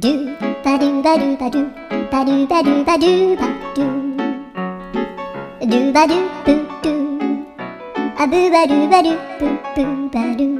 Do. Ba do ba do ba do ba do ba do ba do ba do do ba do boo do a boo ba do ba do boo boo ba do